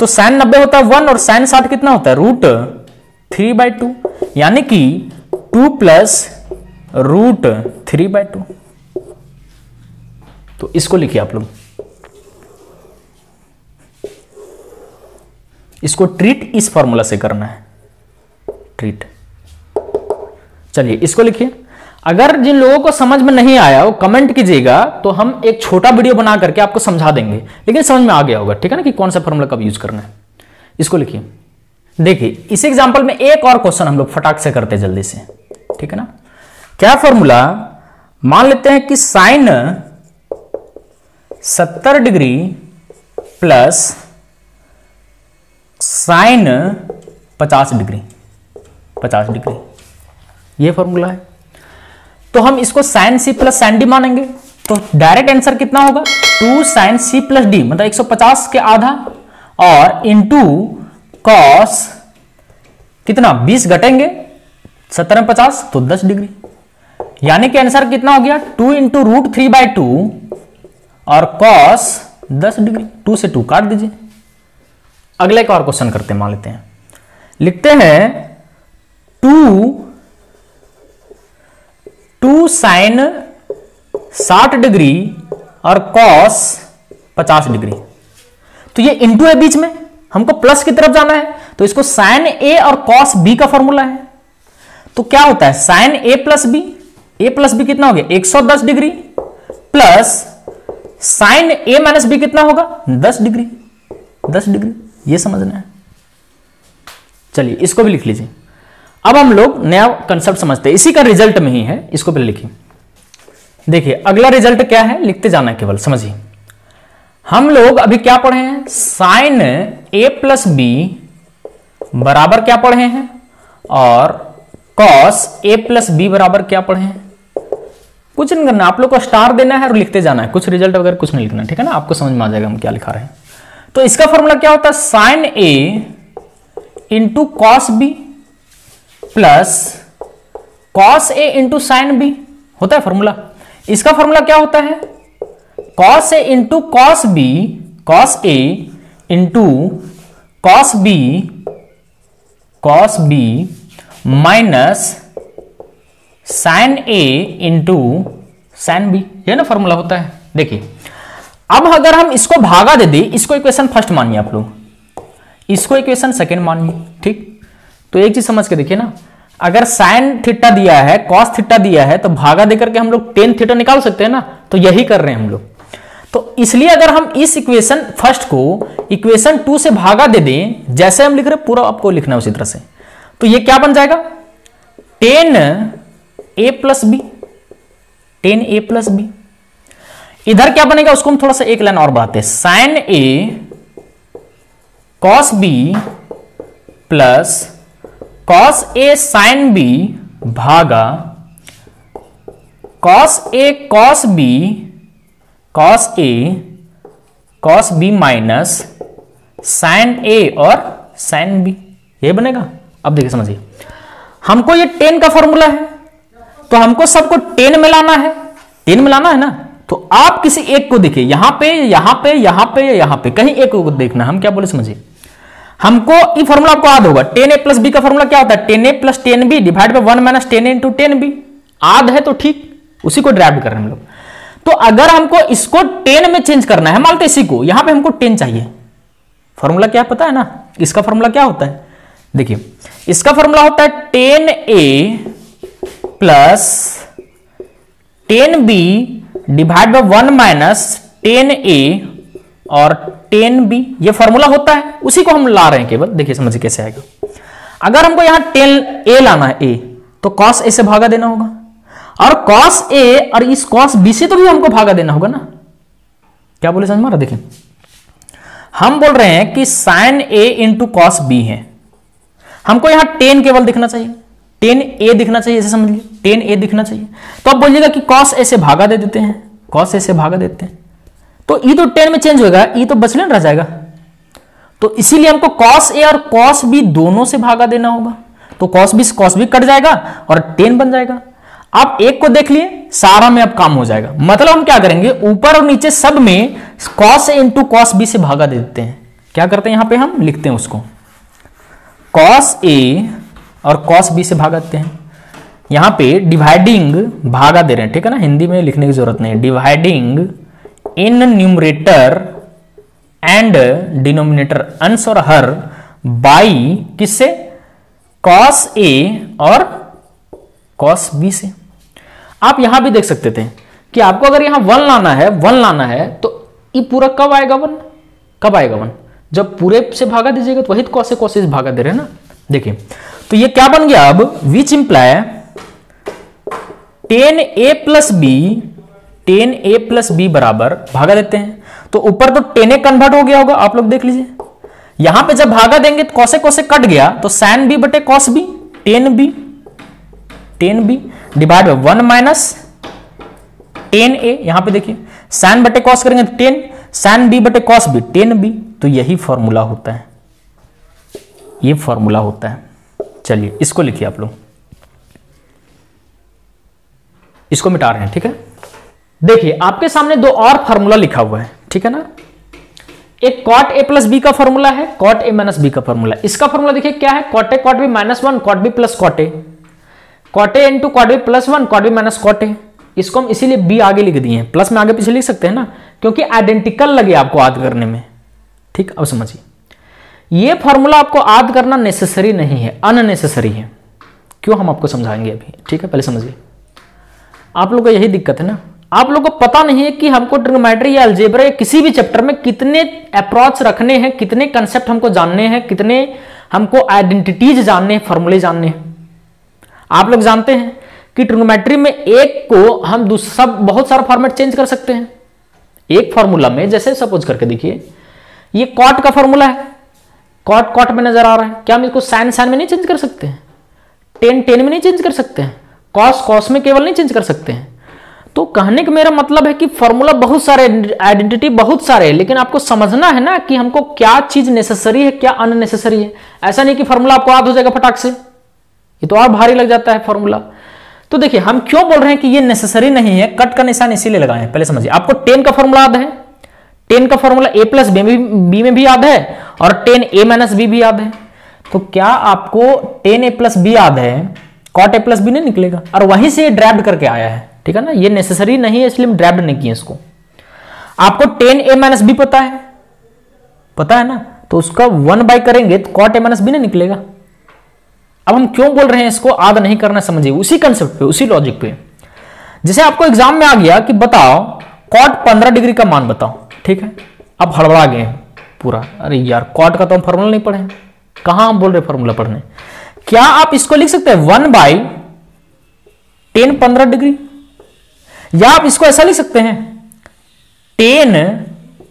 तो साइन नब्बे होता है वन और साइन साठ कितना होता है? रूट थ्री बाई टू यानी कि two plus root three by two तो इसको लिखिए आप लोग। इसको ट्रीट इस फॉर्मूला से करना है। ट्रीट चलिए, इसको लिखिए। अगर जिन लोगों को समझ में नहीं आया वो कमेंट कीजिएगा तो हम एक छोटा वीडियो बना करके आपको समझा देंगे। लेकिन समझ में आ गया होगा, ठीक है ना, कि कौन सा फॉर्मूला कब यूज़ करना है। इसको लिखिए। देखिए, इस एग्ज़ाम्पल में एक और क्वेश्चन हम लोग फटाक से करते जल्दी से, ठीक है ना। क्या फॉर्मूला मान लेते हैं कि साइन सत्तर डिग्री प्लस साइन पचास डिग्री पचास डिग्री। ये फॉर्मूला है। तो हम इसको sine C plus sine D मानेंगे। तो डायरेक्ट आंसर कितना होगा? Two sine C plus D मतलब 150 के आधा और इंटू कॉस कितना? 20 घटेंगे सत्तर में पचास तो 10 डिग्री। यानी कि आंसर कितना हो गया? Two into root three by two और कॉस 10 डिग्री। टू से टू काट दीजिए। अगले एक और क्वेश्चन करते मान लेते हैं। लिखते हैं टू टू साइन साठ डिग्री और कॉस पचास डिग्री। तो ये इंटू है बीच में, हमको प्लस की तरफ़ जाना है तो इसको साइन ए और कॉस बी का फॉर्मूला है। तो क्या होता है? Sine A plus B A plus B कितना हो गया? 110 degree plus sine A minus B कितना होगा? 10 डिग्री। 10 डिग्री, ये समझना है। चलिए, इसको भी लिख लीजिए। अब हम लोग नया कंसेप्ट समझते हैं। इसी का रिज़ल्ट में ही है, इसको पहले लिखिए। देखिए, अगला रिज़ल्ट क्या है? लिखते जाना केवल, समझिए। हम लोग अभी क्या पढ़े हैं? साइन ए प्लस बी बराबर क्या पढ़े हैं? और कॉस ए प्लस बी बराबर क्या पढ़े हैं? कुछ नहीं करना, आप लोग को स्टार देना है और लिखते जाना है। कुछ रिज़ल्ट वगैरह कुछ नहीं लिखना, ठीक है ना? आपको समझ में आ जाएगा हम क्या लिखा रहे हैं। तो इसका फॉर्मूला क्या होता है? Sine A into cos B plus cos A into sine B, होता है फॉर्मूला इसका फॉर्मूला क्या होता है? Cos A into cos B, cos A into cos B cos B minus sine A into sine B. ये ना फॉर्मूला होता है? देखिए, अब अगर हम इसको भागा दे दें, इसको इक्वेशन फ़र्स्ट मानिए आप लोग। इसको इक्वेशन सेकेंड मानिए, ठीक? तो एक चीज़ समझ के देखिए ना, अगर साइन थीटा दिया है कॉस थीटा दिया है तो भागा देकर के हम लोग टेन थीटा निकाल सकते हैं ना तो यही कर रहे हैं हम लोग। तो इसलिए अगर हम इस इक्वेशन फ़र्स्ट को इक्वेशन टू से भागा दे दें, जैसे हम लिख रहे पूरा आपको लिखना है उसी तरह से। तो ये क्या बन जाएगा? Tan A plus B tan A plus B इधर क्या बनेगा, उसको हम थोड़ा सा एक लाइन और बढ़ाते हैं। Sine A cos B plus cos A sine B भागा cos A cos B cos A cos B minus sine A और साइन बी ये बनेगा? अब देखिए, समझिए। हमको ये टेन का फॉर्मूला है। तो हमको सबको टेन मिलाना है। टेन मिलाना है ना? तो आप किसी एक को देखिए, यहाँ पे यहाँ पे यहाँ पे यहाँ पे, कहीं एक को देखना। हम क्या बोले, समझिए? हमको ये फॉर्मूला आपको याद होगा टेन ए प्लस बी का फॉर्मूला क्या होता है? Tan A plus tan B divide by one minus tan into tan B आध है तो ठीक, उसी को ड्राइव कर रहे हैं हम लोग। तो अगर हमको इसको टेन में चेंज करना है मानते इसी को, यहाँ पे हमको टेन चाहिए। फॉर्मूला क्या पता है ना? इसका फॉर्मूला क्या होता है? देखिए, इसका फॉर्मूला होता है tan A plus tan B divide by one minus tan A और टेन बी ये फॉर्मूला होता है, उसी को हम ला रहे हैं केवल। देखिए, समझिए कैसे आएगा। अगर हमको यहाँ टेन ए लाना है ए तो कॉस ए से भागा देना होगा। और कॉस ए और इस कॉस बी से तो भी हमको भागा देना होगा ना। क्या बोले समझ मारा देखिए हम बोल रहे हैं कि sine A into cos B है। हमको यहाँ टेन केवल दिखना चाहिए। टेन ए दिखना चाहिए ऐसे समझ लीजिए टेन ए दिखना चाहिए। तो आप बोलिएगा कि कॉस ए से भागा दे देते हैं। कॉस ए से भागा देते हैं। तो ई तो टेन में चेंज होगा ई तो बचने रह जाएगा। तो इसीलिए हमको कॉस ए और कॉस बी दोनों से भागा देना होगा। तो cos B cos B cut जाएगा और टेन बन जाएगा। आप एक को देख लिए, सारा में अब काम हो जाएगा। मतलब हम क्या करेंगे, ऊपर और नीचे सब में cos A into cos B से भागा दे देते हैं। क्या करते हैं यहाँ पे हम? लिखते हैं उसको। कॉस ए और कॉस बी से भागा देते हैं। यहाँ पे डिवाइडिंग भागा दे रहे हैं, ठीक है ना? हिंदी में लिखने की ज़रूरत नहीं dividing in numerator and denominator अंश और हर बाई किससे? कॉस ए और कॉस बी से। आप यहाँ भी देख सकते थे कि आपको अगर यहाँ वन लाना है वन लाना है तो ये पूरा कब आएगा वन कब आएगा वन जब पूरे से भागा दीजिएगा तो वही तो कॉसे कॉसे भागा दे रहे ना? देखिए तो ये क्या बन गया अब? Which imply tan A plus B tan A plus B बराबर भागा देते हैं। तो ऊपर तो टेन ए कन्वर्ट हो गया होगा, आप लोग देख लीजिए। यहाँ पे जब भागा देंगे तो कौसे कौसे कट गया तो सैन बी बटे cos B tan B tan B divide by one minus tan A यहाँ पे देखिए सैन बटे कॉस करेंगे टेन सैन बी बटे कॉस बी टेन बी तो यही फॉर्मूला होता है। ये फॉर्मूला होता है। चलिए, इसको लिखिए आप लोग। इसको मिटा रहे हैं, ठीक है? देखिए, आपके सामने दो और फॉर्मूला लिखा हुआ है, ठीक है ना? एक कॉट ए प्लस बी का फॉर्मूला है कॉट ए माइनस बी का फॉर्मूला इसका फॉर्मूला देखिए क्या है? Cot A cot B minus one cot B plus cot A cot A into cot B plus one cot B minus cot A इसको हम इसीलिए बी आगे लिख दिए हैं। प्लस में आगे पीछे लिख सकते हैं ना? क्योंकि आइडेंटिकल लगे आपको याद करने में। ठीक, अब समझिए। ये फॉर्मूला आपको याद करना नेसेसरी नहीं है अननेसेसरी है। क्यों हम आपको समझाएँगे अभी? ठीक है, पहले समझिए। आप लोग को यही दिक्कत है ना? आप लोग को पता नहीं है कि हमको ट्रिग्नोमेट्री या अल्जेब्रा या किसी भी चैप्टर में कितने अप्रोच रखने हैं, कितने कंसेप्ट हमको जानने हैं, कितने हमको आइडेंटिटीज जानने हैं फॉर्मूले जानने हैं। आप लोग जानते हैं कि ट्रिग्नोमेट्री में एक को हम सब, बहुत सारा फॉर्मेट चेंज कर सकते हैं। एक फॉर्मूला में, जैसे सपोज़ करके देखिए, ये कॉट का फॉर्मूला है। कॉट कॉट में नज़र आ रहा है। क्या हम इसको साइन साइन में नहीं चेंज कर सकते हैं? टेन टेन में नहीं चेंज कर सकते हैं? कॉस कॉस में केवल नहीं चेंज कर सकते हैं? तो कहने का मेरा मतलब है कि फॉर्मूला बहुत सारे आइडेंटिटी बहुत सारे है, लेकिन आपको समझना है ना कि हमको क्या चीज़ नेसेसरी है, क्या अननेसेसरी है। ऐसा नहीं कि फॉर्मूला आपको याद हो जाएगा फटाक से। ये तो और भारी लग जाता है फॉर्मूला तो देखिए, हम क्यों बोल रहे हैं कि ये नेसेसरी नहीं है? कट का निशान इसीलिए लगाए, पहले समझिए। आपको टेन का फॉर्मूला याद है? टेन का फॉर्मूला ए प्लस बी में भी याद है? और टेन ए माइनस बी भी याद है? तो क्या आपको टेन ए प्लस बी याद है? कॉट ए प्लस बी नहीं निकलेगा? और वहीं से ड्राफ्ट करके आया है। ठीक है ना? ये नेसेसरी नहीं है, इसलिए हम ड्राफ्ट नहीं किए इसको। आपको टेन ए माइनस बी पता है? पता है ना? तो उसका वन बाई करेंगे तो कॉट ए माइनस बी नहीं निकलेगा। अब हम क्यों बोल रहे हैं इसको? आद नहीं करना, समझिए। उसी कंसेप्ट पे, उसी लॉजिक पे। जैसे आपको एग्ज़ाम में आ गया कि बताओ कॉट पंद्रह डिग्री का मान बताओ। ठीक है? अब हड़बड़ा गए पूरा। अरे यार कॉट का तो हम फॉर्मूला नहीं पढ़े कहाँ हम बोल रहे फॉर्मूला पढ़ने? क्या आप इसको लिख सकते हैं? वन बाई टेन पंद्रह डिग्री? या आप इसको ऐसा लिख सकते हैं टेन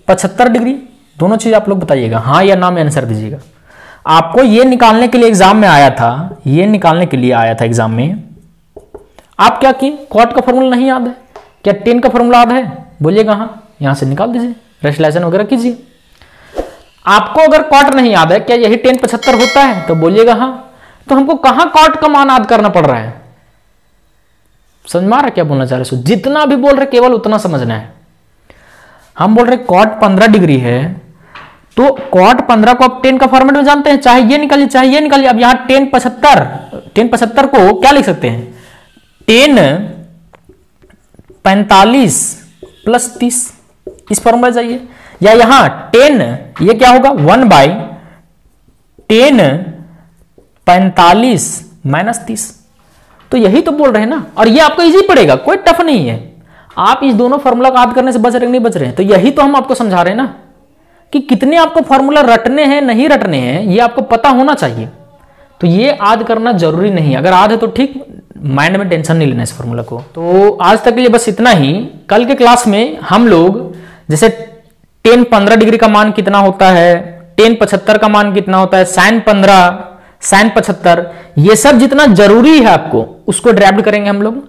पचहत्तर डिग्री, दोनों चीज़ आप लोग बताइएगा हाँ या ना में आंसर दीजिएगा। आपको ये निकालने के लिए एग्ज़ाम में आया था, ये निकालने के लिए आया था एग्ज़ाम में। आप क्या किए? कॉट का फॉर्मूला नहीं याद है? क्या टेन का फॉर्मूला याद है? बोलिएगा हाँ यहाँ से निकाल दीजिए रेस्टलाइजेशन वगैरह कीजिए। आपको अगर कॉट नहीं याद है, क्या यही टेन पचहत्तर होता है? तो बोलिएगा हाँ। तो हमको कहाँ कॉट का मान याद करना पड़ रहा है? समझ में आ रहा क्या बोलना चाह रहे जितना भी बोल रहे, केवल उतना समझना है। हम बोल रहे कॉट पंद्रह डिग्री है तो कॉट पंद्रह को आप टेन का फॉर्मेट में जानते हैं? चाहे ये निकालिए, चाहे ये निकालिए, अब यहाँ टेन पचहत्तर टेन पचहत्तर को क्या लिख सकते हैं? टेन पैंतालीस प्लस तीस, इस फॉर्मूला जाइए। या यहाँ टेन ये क्या होगा? वन बाई टेन पैंतालीस माइनस तीस। तो यही तो बोल रहे हैं ना। और ये आपको इजी पड़ेगा, कोई टफ नहीं है। आप इस दोनों फॉर्मूला को याद करने से बच रहे नहीं बच रहे हैं? तो यही तो हम आपको समझा रहे हैं ना, कि कितने आपको फॉर्मूला रटने हैं, नहीं रटने हैं, ये आपको पता होना चाहिए। तो ये याद करना ज़रूरी नहीं। अगर याद है तो ठीक माइंड में टेंशन नहीं लेना इस फॉर्मूला को। तो आज तक के लिए बस इतना ही। कल के क्लास में हम लोग, जैसे टेन पंद्रह डिग्री का मान कितना होता है टेन पचहत्तर का मान कितना होता है साइन पंद्रह साइन पचहत्तर, ये सब जितना ज़रूरी है आपको, उसको ड्राफ्ट करेंगे हम लोग।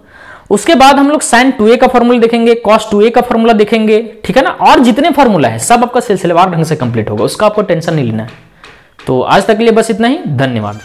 उसके बाद हम लोग साइन टू ए का फॉर्मूला देखेंगे, कॉस टू ए का फॉर्मूला देखेंगे, ठीक है ना? और जितने फॉर्मूला है, सब आपका सिलसिलेवार ढंग से कंप्लीट होगा, उसका आपको टेंशन नहीं लेना है। तो आज तक के लिए बस इतना ही, धन्यवाद।